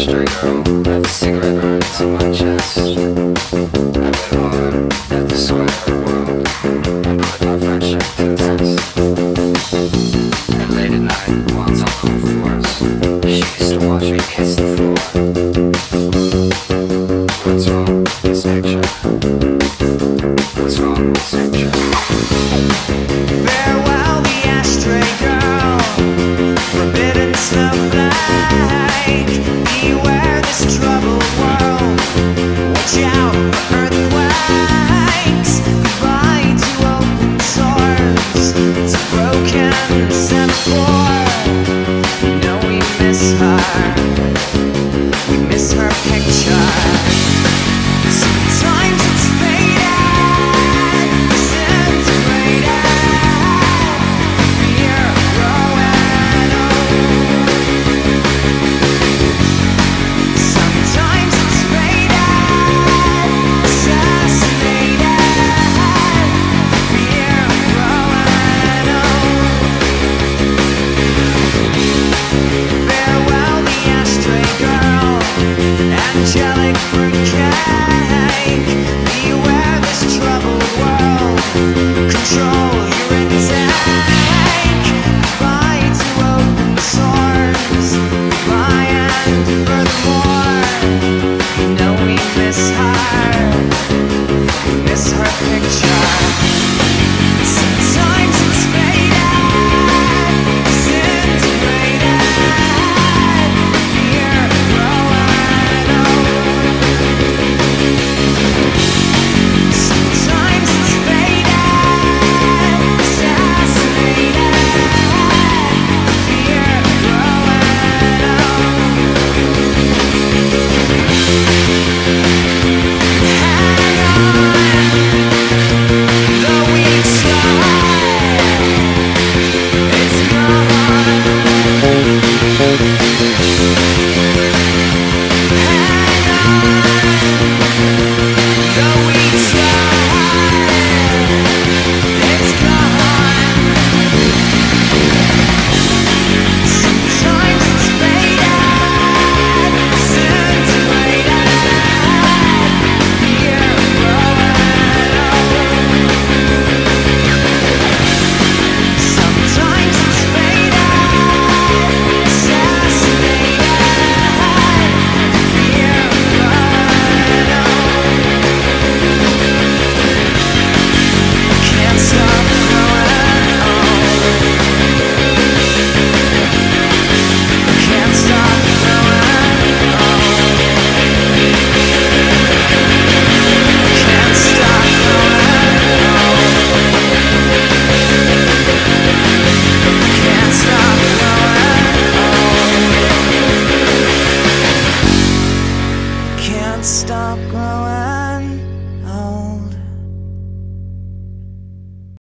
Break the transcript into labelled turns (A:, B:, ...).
A: I have a cigarette burns on my chest. I went hard at the soil of the and put our friendship to the. And late at night, it's on all fours, she used to watch me kiss the floor. What's wrong with this? What's wrong with this?
B: Farewell, the ashtray girl. Forbidden We miss her picture. Sometimes it's faded, Control can't stop growing.